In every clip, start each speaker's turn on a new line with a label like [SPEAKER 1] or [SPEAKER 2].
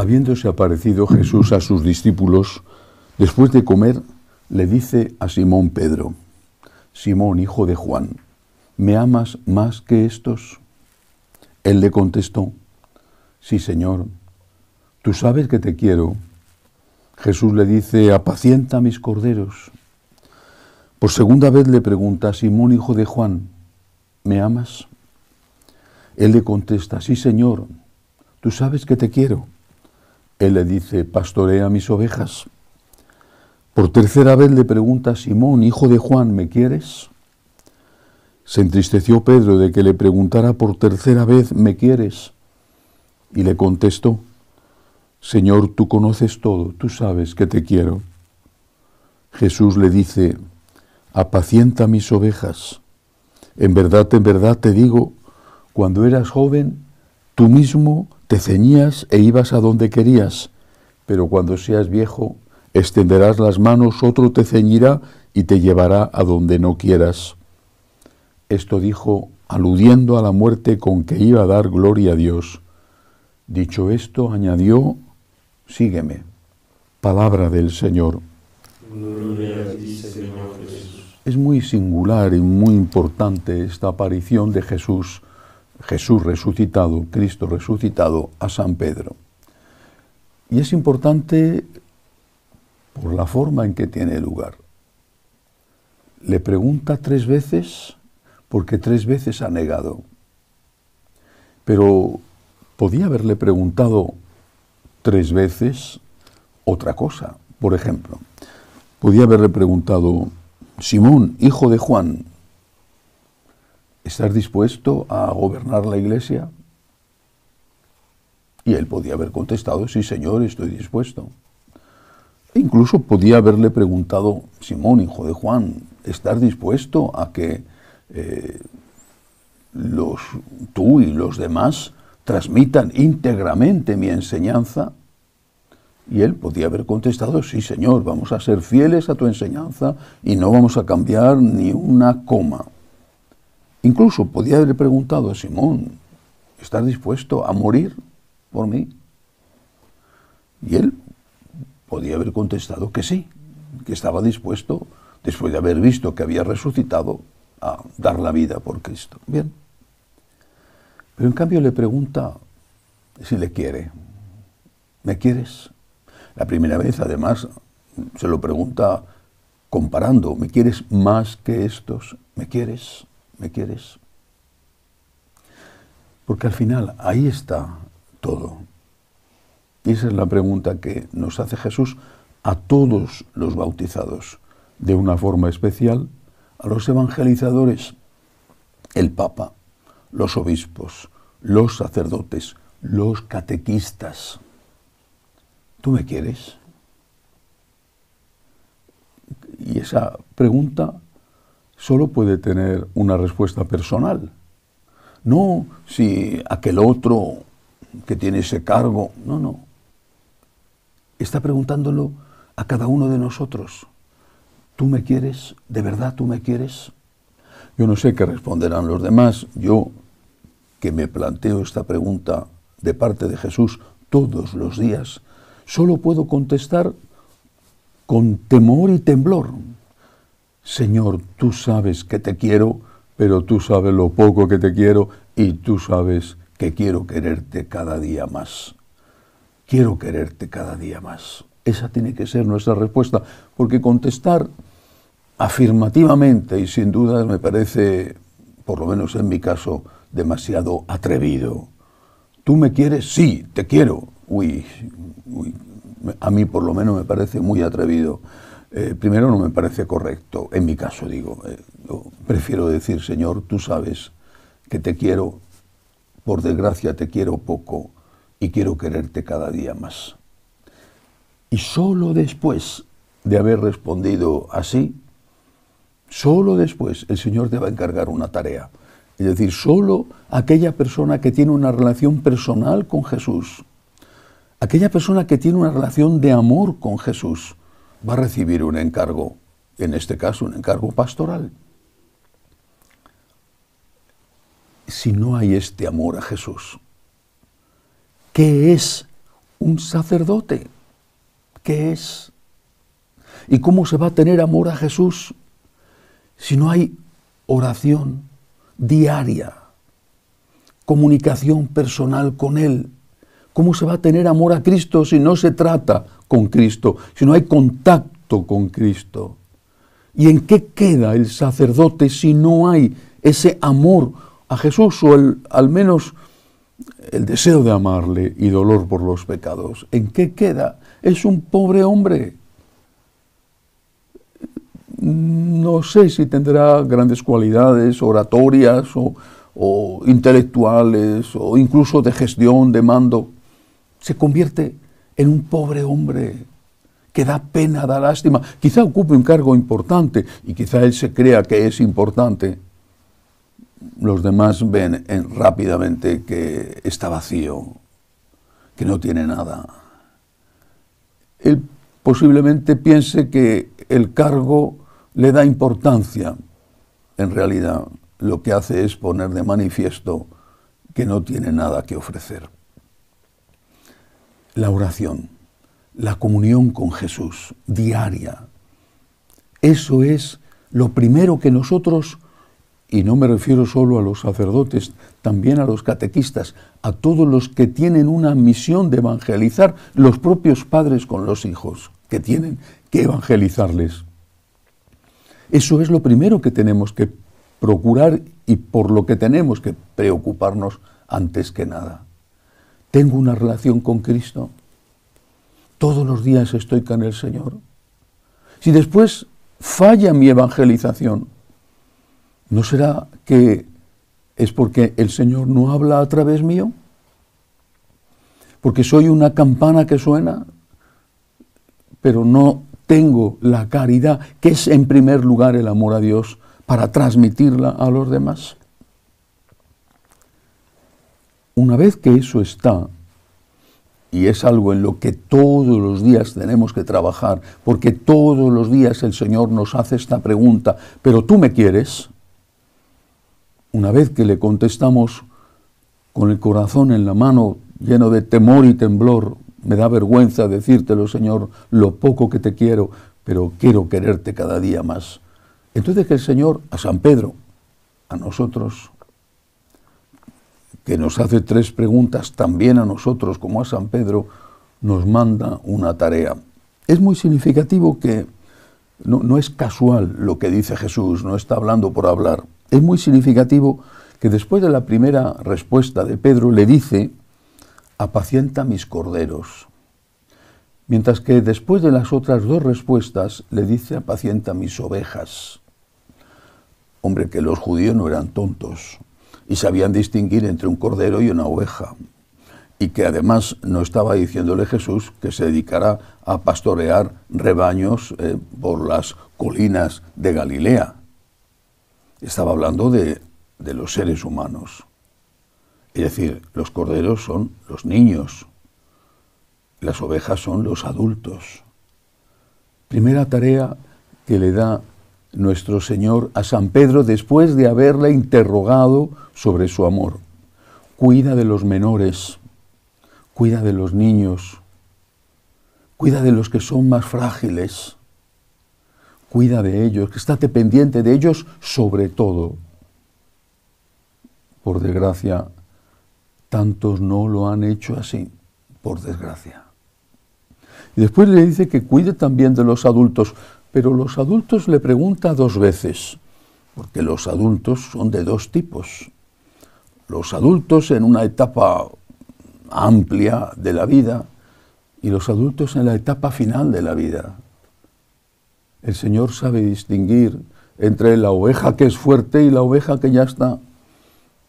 [SPEAKER 1] Habiéndose aparecido Jesús a sus discípulos, después de comer, le dice a Simón Pedro, Simón, hijo de Juan, ¿me amas más que estos? Él le contestó, Sí, Señor, tú sabes que te quiero. Jesús le dice, apacienta mis corderos. Por segunda vez le pregunta, Simón, hijo de Juan, ¿me amas? Él le contesta, sí, Señor, tú sabes que te quiero. Él le dice, pastorea mis ovejas. Por tercera vez le pregunta, Simón, hijo de Juan, ¿me quieres? Se entristeció Pedro de que le preguntara por tercera vez, ¿me quieres? Y le contestó, Señor, tú conoces todo, tú sabes que te quiero. Jesús le dice, apacienta mis ovejas. En verdad, en verdad te digo, cuando eras joven, tú mismo te ceñías e ibas a donde querías, pero cuando seas viejo, extenderás las manos, otro te ceñirá y te llevará a donde no quieras. Esto dijo aludiendo a la muerte con que iba a dar gloria a Dios. Dicho esto, añadió, sígueme. Palabra del Señor. Es muy singular y muy importante esta aparición de Jesús, Jesús resucitado, Cristo resucitado a San Pedro. Y es importante por la forma en que tiene lugar. Le pregunta tres veces porque tres veces ha negado. Pero podía haberle preguntado tres veces otra cosa. Por ejemplo, podía haberle preguntado, Simón, hijo de Juan, ¿estás dispuesto a gobernar la iglesia? Y él podía haber contestado, sí, Señor, estoy dispuesto. E incluso podía haberle preguntado, Simón, hijo de Juan, ¿estás dispuesto a que eh, los, tú y los demás transmitan íntegramente mi enseñanza? Y él podía haber contestado, sí Señor, vamos a ser fieles a tu enseñanza y no vamos a cambiar ni una coma. Incluso podía haber preguntado a Simón, ¿estás dispuesto a morir por mí? Y él podía haber contestado que sí, que estaba dispuesto, después de haber visto que había resucitado, a dar la vida por Cristo. Bien. Pero en cambio le pregunta si le quiere. ¿Me quieres? La primera vez, además, se lo pregunta comparando. ¿Me quieres más que estos? ¿Me quieres? ¿Me quieres? Porque al final ahí está todo. Y esa es la pregunta que nos hace Jesús a todos los bautizados, de una forma especial, a los evangelizadores, el Papa, los obispos, los sacerdotes, los catequistas. ¿Tú me quieres? Y esa pregunta solo puede tener una respuesta personal. No si aquel otro que tiene ese cargo, no, no. Está preguntándolo a cada uno de nosotros. ¿Tú me quieres? ¿De verdad tú me quieres? Yo no sé qué responderán los demás. Yo que me planteo esta pregunta de parte de Jesús todos los días, solo puedo contestar con temor y temblor. Señor, tú sabes que te quiero, pero tú sabes lo poco que te quiero y tú sabes que quiero quererte cada día más. Quiero quererte cada día más. Esa tiene que ser nuestra respuesta, porque contestar afirmativamente y sin duda me parece, por lo menos en mi caso, demasiado atrevido. ¿Tú me quieres? Sí, te quiero. Uy, a mí por lo menos me parece muy atrevido. Eh, primero no me parece correcto, en mi caso digo, eh, prefiero decir, Señor, tú sabes que te quiero, por desgracia te quiero poco y quiero quererte cada día más. Y solo después de haber respondido así, solo después el Señor te va a encargar una tarea. Es decir, solo aquella persona que tiene una relación personal con Jesús, aquella persona que tiene una relación de amor con Jesús, va a recibir un encargo, en este caso un encargo pastoral. Si no hay este amor a Jesús, ¿qué es un sacerdote. ¿Qué es? ¿Y cómo se va a tener amor a Jesús si no hay oración diaria, comunicación personal con Él? ¿Cómo se va a tener amor a Cristo si no se trata con Cristo, si no hay contacto con Cristo? ¿Y en qué queda el sacerdote si no hay ese amor a Jesús o al menos el deseo de amarle y dolor por los pecados? ¿En qué queda? Es un pobre hombre. No sé si tendrá grandes cualidades oratorias o, intelectuales o incluso de gestión, de mando se convierte en un pobre hombre que da pena, da lástima. Quizá ocupe un cargo importante y quizá él se crea que es importante. Los demás ven rápidamente que está vacío, que no tiene nada. Él posiblemente piense que el cargo le da importancia. En realidad lo que hace es poner de manifiesto que no tiene nada que ofrecer la oración, la comunión con Jesús diaria. Eso es lo primero que nosotros, y no me refiero solo a los sacerdotes, también a los catequistas, a todos los que tienen una misión de evangelizar, los propios padres con los hijos, que tienen que evangelizarles. Eso es lo primero que tenemos que procurar y por lo que tenemos que preocuparnos antes que nada. ¿Tengo una relación con Cristo? ¿Todos los días estoy con el Señor? Si después falla mi evangelización, ¿no será que es porque el Señor no habla a través mío? Porque soy una campana que suena, pero no tengo la caridad, que es en primer lugar el amor a Dios, para transmitirla a los demás. Una vez que eso está, y es algo en lo que todos los días tenemos que trabajar, porque todos los días el Señor nos hace esta pregunta, pero tú me quieres, una vez que le contestamos con el corazón en la mano, lleno de temor y temblor, me da vergüenza decírtelo, Señor, lo poco que te quiero, pero quiero quererte cada día más. Entonces que el Señor, a San Pedro, a nosotros, que nos hace tres preguntas también a nosotros como a San Pedro, nos manda una tarea. Es muy significativo que no, no, es casual lo que dice Jesús, no está hablando por hablar. Es muy significativo que después de la primera respuesta de Pedro le dice, apacienta mis corderos. Mientras que después de las otras dos respuestas le dice, apacienta mis ovejas. Hombre, que los judíos no eran tontos y sabían distinguir entre un cordero y una oveja. Y que además no estaba diciéndole Jesús que se dedicara a pastorear rebaños eh, por las colinas de Galilea. Estaba hablando de, de los seres humanos. Es decir, los corderos son los niños, las ovejas son los adultos. Primera tarea que le da nuestro Señor a San Pedro después de haberle interrogado sobre su amor. Cuida de los menores, cuida de los niños, cuida de los que son más frágiles, cuida de ellos, que estate pendiente de ellos sobre todo. Por desgracia, tantos no lo han hecho así, por desgracia. Y después le dice que cuide también de los adultos, pero los adultos le pregunta dos veces, porque los adultos son de dos tipos. Los adultos en una etapa amplia de la vida y los adultos en la etapa final de la vida. El Señor sabe distinguir entre la oveja que es fuerte y la oveja que ya está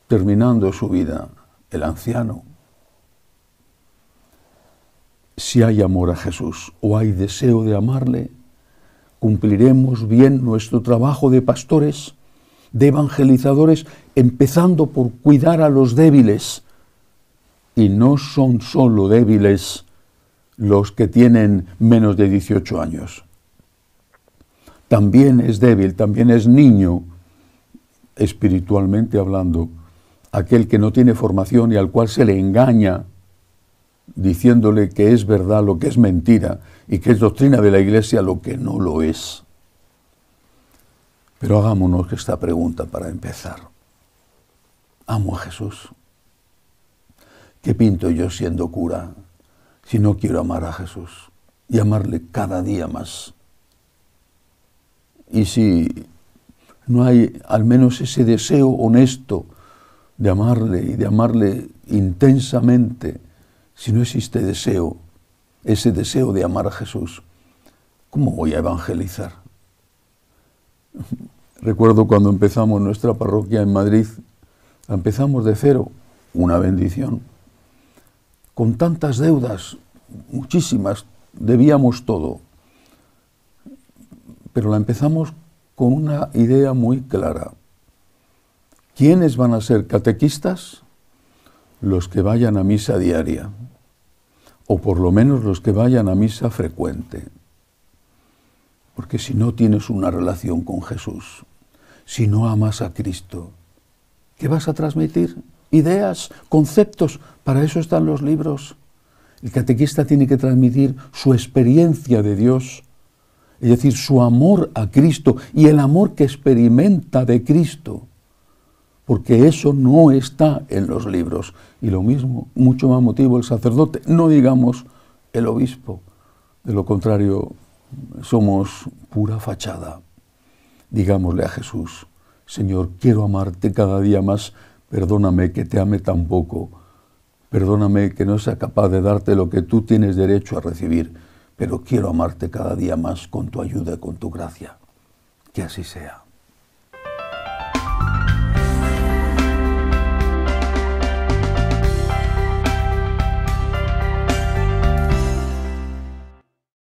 [SPEAKER 1] terminando su vida, el anciano. Si hay amor a Jesús o hay deseo de amarle, cumpliremos bien nuestro trabajo de pastores, de evangelizadores, empezando por cuidar a los débiles. Y no son solo débiles los que tienen menos de 18 años. También es débil, también es niño, espiritualmente hablando, aquel que no tiene formación y al cual se le engaña diciéndole que es verdad lo que es mentira y que es doctrina de la Iglesia lo que no lo es. Pero hagámonos esta pregunta para empezar. ¿Amo a Jesús? ¿Qué pinto yo siendo cura si no quiero amar a Jesús y amarle cada día más? Y si no hay al menos ese deseo honesto de amarle y de amarle intensamente, si no existe deseo, ese deseo de amar a Jesús, ¿cómo voy a evangelizar? Recuerdo cuando empezamos nuestra parroquia en Madrid, empezamos de cero, una bendición, con tantas deudas, muchísimas, debíamos todo, pero la empezamos con una idea muy clara. ¿Quiénes van a ser catequistas? Los que vayan a misa diaria, o por lo menos los que vayan a misa frecuente. Porque si no tienes una relación con Jesús, si no amas a Cristo, ¿qué vas a transmitir? Ideas, conceptos, para eso están los libros. El catequista tiene que transmitir su experiencia de Dios, es decir, su amor a Cristo y el amor que experimenta de Cristo, porque eso no está en los libros. Y lo mismo, mucho más motivo el sacerdote, no digamos el obispo, de lo contrario somos pura fachada. Digámosle a Jesús, Señor, quiero amarte cada día más, perdóname que te ame tan poco, perdóname que no sea capaz de darte lo que tú tienes derecho a recibir pero quiero amarte cada día más con tu ayuda y con tu gracia. Que así sea.